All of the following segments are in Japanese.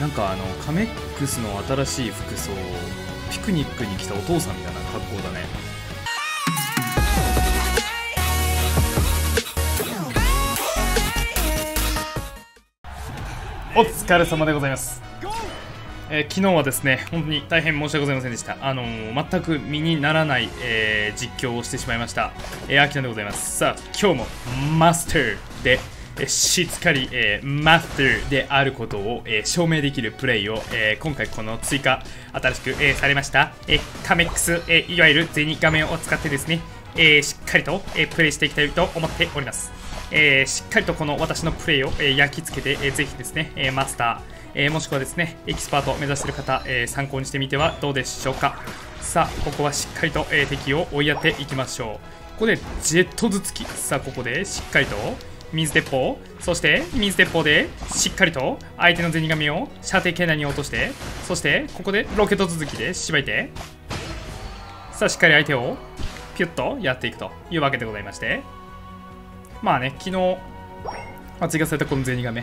なんかあのカメックスの新しい服装ピクニックに来たお父さんみたいな格好だね。お疲れ様でございます、えー昨日はですね本当に大変申し訳ございませんでした。あのー全く身にならない、えー実況をしてしまいました、えー、アキナでございます。さあ今日もマスターでしっかり、えーマスターであることを、えー証明できるプレイを、えー今回この追加新しく、えされました、えカメックス、えいわゆる銭画面を使ってですね、えしっかりと、えプレイしていきたいと思っております。えしっかりとこの私のプレイを、え焼き付けて、えーぜひですね、えマスター、えもしくはですねエキスパートを目指している方、えー参考にしてみてはどうでしょうか。さあここはしっかりと、え敵を追い当ていきましょう。ここでジェット頭突き。さあここでしっかりと水鉄砲。そして水鉄砲でしっかりと相手の銭紙を射程圏内に落としてそしてここでロケット続きでしばいてさあしっかり相手をピュッとやっていくというわけでございまして。まあね、昨日、追加されたこの銭紙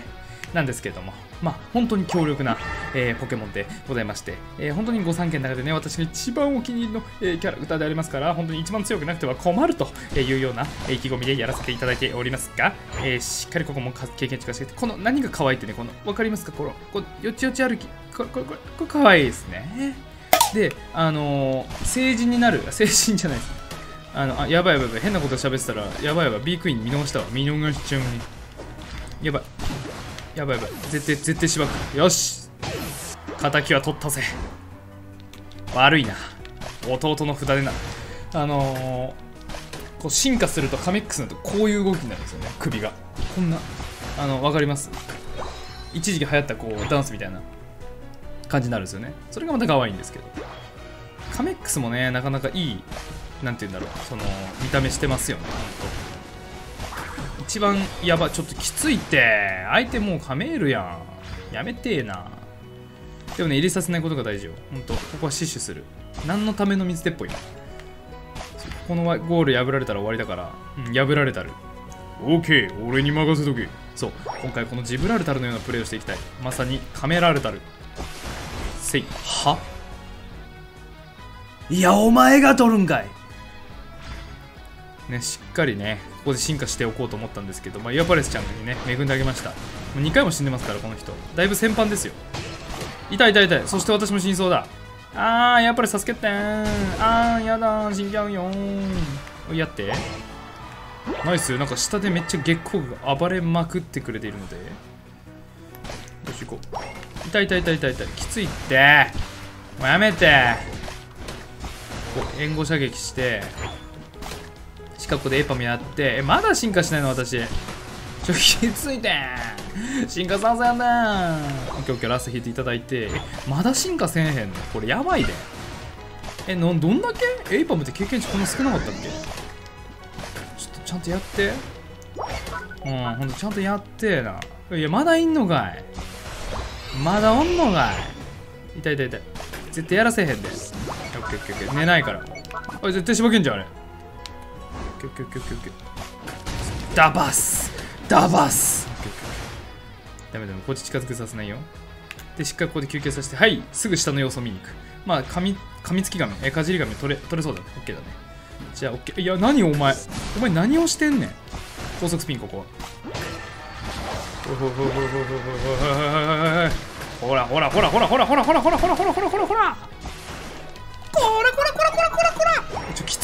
なんですけれども、まあ、本当に強力な、えーポケモンでございまして、えー本当に御三家の中でね、私が一番お気に入りの、えーキャラクターでありますから、本当に一番強くなくては困るというような、え意気込みでやらせていただいておりますが、えーしっかりここも経験値化して、この何が可愛いってね、この、わかりますか？この、このよちよち歩き、これ、これ、これ、これ可愛いですね。で、あの成人になる、成人じゃないです。あの、あ、やばいやばいやばい、変なこと喋ってたら、やばいやばい、B クイーン見逃したわ。見逃しちゃうね。やばい。やばいやばい。絶対、絶対しばく。よし敵は取ったぜ。悪いな。弟の札でな。あのー、こう進化するとカメックスだとこういう動きになるんですよね、首が。こんな、あの、わかります？一時期流行ったこう、ダンスみたいな感じになるんですよね。それがまた可愛いんですけど。カメックスもね、なかなかいいなんて言うんだろうその見た目してますよねほんと一番やばいちょっときついって。相手もうカメールやん。やめてえな。でもね入れさせないことが大事よ。ほんとここは死守する。何のための水鉄砲今？このゴール破られたら終わりだから、うん、破られたる。OK 俺に任せとけ。そう。今回このジブラルタルのようなプレーをしていきたい。まさにカメラルタル。せい。は？いやお前が取るんかい。ね、しっかりね、ここで進化しておこうと思ったんですけど、まあ、イアパレスちゃんにね、恵んであげました。もう2回も死んでますから、この人。だいぶ先般ですよ。痛い痛い痛い。そして私も死にそうだ。あー、やっぱり助けてーん。あー、やだ、死んじゃうよー。やって。ナイス。なんか下でめっちゃ月光が暴れまくってくれているので。よし、行こう。痛い痛い痛い痛い痛い。きついって。もうやめて。こう援護射撃して。近くでエパムやってえまだ進化しないの私。ちょきついて進化させんねん。オッケーオッケーラスト引いていただいて。まだ進化せんへんの？これやばいで。えのどんだけ？エイパムって経験値こんな少なかったっけ？ちょっとちゃんとやって。うんほんとちゃんとやってな。いやまだいんのかい。まだおんのかい。痛い痛い痛い。絶対やらせへんで。オッケーオッケーオッケー。寝ないから。あ絶対しばけんじゃんあれ。オッケーオッケーオッケーダバス。ダバス。ダメダメこっち近づけさせないよ。でしっかりここで休憩させて。はいすぐ下の様子を見に行く。まあ噛み噛みつき画面えかじり画面取れ取れそうだ。ねオッケーだね。じゃあオッケー。いや何お前。お前何をしてんねん。高速スピンここほほほほほほほほほほらほらほらほらほらほらほらほらほらほらほらほらほら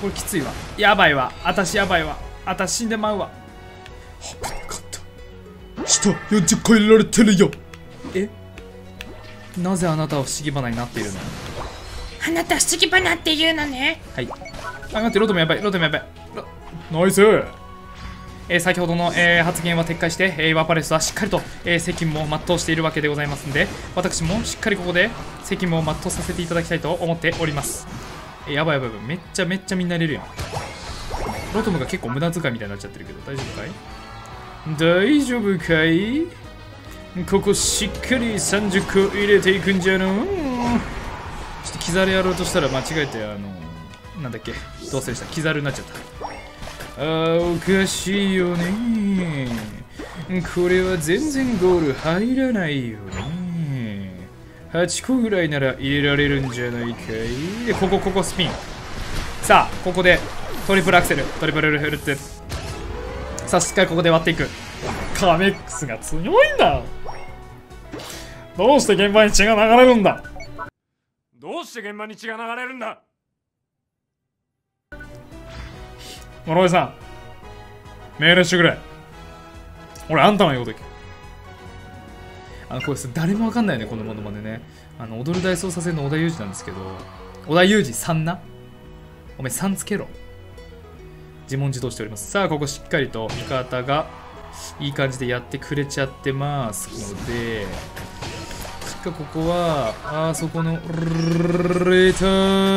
これきついわ。やばいわ。私やばいわ。私死んでまうわ。危なかった。下40回入れられてるよ。え？なぜあなたは不思議花になっているの？あなた不思議花って言うのね。はい。あ待ってロトもやばい。ロトもやばい。ロナイス。えー先ほどの、えー発言は撤回して、えーワパレスはしっかりと、えー責務を全うしているわけでございますので私もしっかりここで責務を全うさせていただきたいと思っております、えやばいやばいやばい。めっちゃめっちゃみんな入れるやん。ロトムが結構無駄遣いみたいになっちゃってるけど。大丈夫かい？大丈夫かい？ここしっかり30個入れていくんじゃの？ちょっとキザルやろうとしたら間違えてあのなんだっけ？どうせでした。キザルになっちゃった。あーおかしいよね。これは全然ゴール入らないよね。8個ぐらいなら入れられるんじゃないかい？でここここスピン。さあここでトリプルアクセル。トリプルフルってさあしっかりここで割っていく。カメックスが強いんだ。どうして現場に血が流れるんだ？どうして現場に血が流れるんだ？諸井さん命令してくれ。俺あんたの言うこと聞くあのこれ誰もわかんないねこのモノマネね。あの踊る大捜査線の織田裕二なんですけど織田裕二さんな？おめえ3つけろ。自問自答しております。さあここしっかりと味方がいい感じでやってくれちゃってますのでしっかここはあそこのレタ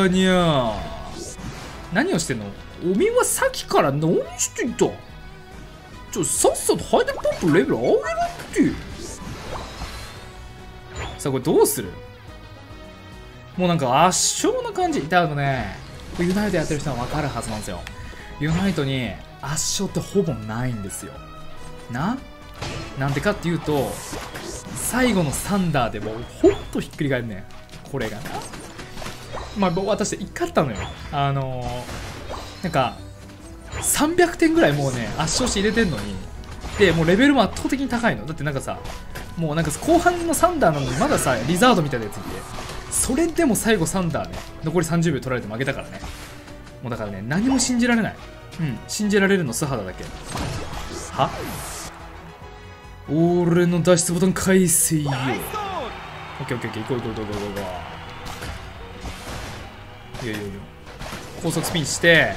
ーニャ何をしてんの？おめえはさっきから何してんだ？ちょさっさとハイデンポップレベル上げろって。さあこれどうする？もうなんか圧勝な感じ。だからねユナイトやってる人は分かるはずなんですよ。ユナイトに圧勝ってほぼないんですよ。な？なんでかっていうと最後のサンダーでもうほんとひっくり返るねこれが。なまあ私一回あったのよ。あのー、なんか300点ぐらいもうね圧勝して入れてんのに。でもうレベルも圧倒的に高いの。だってなんかさもうなんか後半のサンダーなのにまださリザードみたいなやついてそれでも最後サンダーね残り30秒取られて負けたからね。もうだからね何も信じられない。うん。信じられるの素肌だけ。は？俺の脱出ボタン返せよ。オッケーオッケーオッケー。行こう行こう行こう行こう行こう。いやいやいや。高速スピンして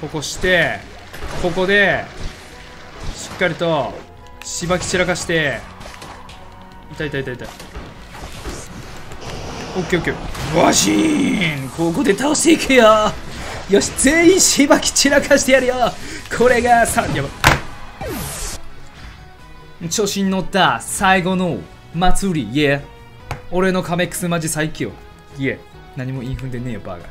ここしてここでしっかりとしばき散らかして痛い痛い痛い痛い。オッケーオッケー。ワシーンここで倒していくよ。よし全員しばき散らかしてやるよ。これがさやば。調子に乗った。最後の祭り。イエ俺のカメックスマジ最強。イエ何もインフンでねえよバーが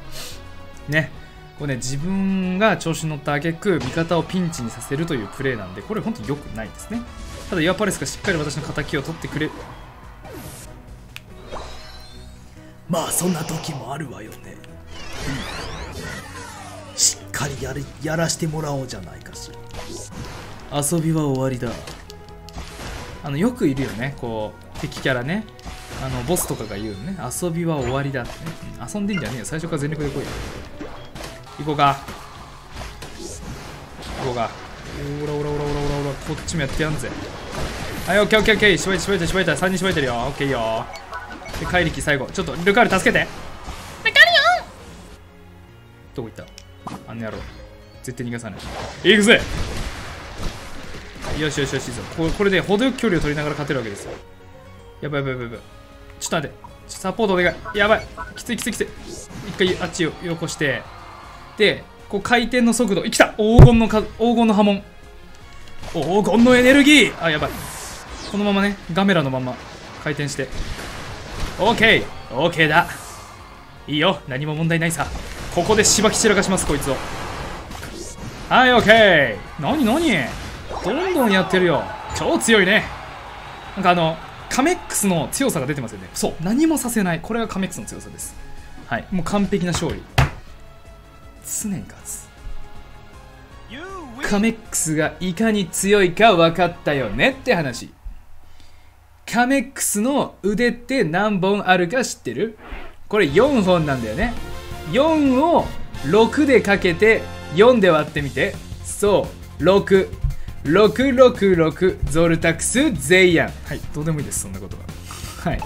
ね。これね自分が調子に乗った挙句味方をピンチにさせるというプレーなんでこれ本当に良くないですね。ただイワパレスがしっかり私の敵を取ってくれ。まあそんな時もあるわよね、しっかりやりやらしてもらおうじゃないかしら。遊びは終わりだ。あのよくいるよね。こう敵キャラね。あのボスとかが言うのね。遊びは終わりだってね、うん。遊んでんじゃねえよ。最初から全力で来いよ。行こうか。行こうか。おらおらおらおらおらこっちもやってやんぜ。はいオッケーオッケーオッケー。縛いて縛いて縛いて。3人縛いてるよ。オッケーいいよ。で怪力最後。ちょっとルカール助けて。わかるよどこ行った？あんな野郎。絶対逃がさない。行くぜ。よしよしよしこれこれで程よく距離を取りながら勝てるわけですよ。やばいやばいやばいやばい。ちょっと待って。サポートお願い。やばい。きついきついきつい。一回あっちをよこして。でこう回転の速度。生きた。黄金のか黄金の波紋黄金のエネルギー。あやばい。このままねガメラのまま回転して。OK! OK だ。いいよ。何も問題ないさ。ここでしばき散らかしますこいつを。はい OK! 何何？どんどんやってるよ。超強いね。なんかあのカメックスの強さが出てますよね。そう。何もさせない。これがカメックスの強さです。はい。もう完璧な勝利。常に勝つ。カメックスがいかに強いか分かったよねって話。カメックスの腕って何本あるか知ってる？これ4本なんだよね。4を6でかけて4で割ってみて。そう6666ゾルタクスゼイヤン。はいどうでもいいですそんなことははい。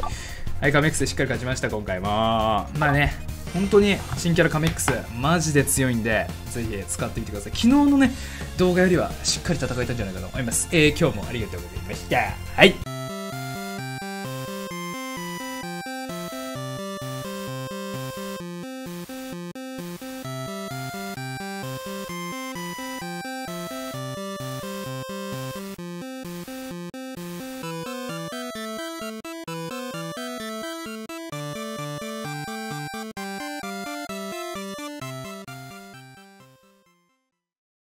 はいカメックスでしっかり勝ちました今回も。まあね本当に新キャラカメックスマジで強いんでぜひ使ってみてください。昨日のね動画よりはしっかり戦えたんじゃないかと思います、えー今日もありがとうございました。はい。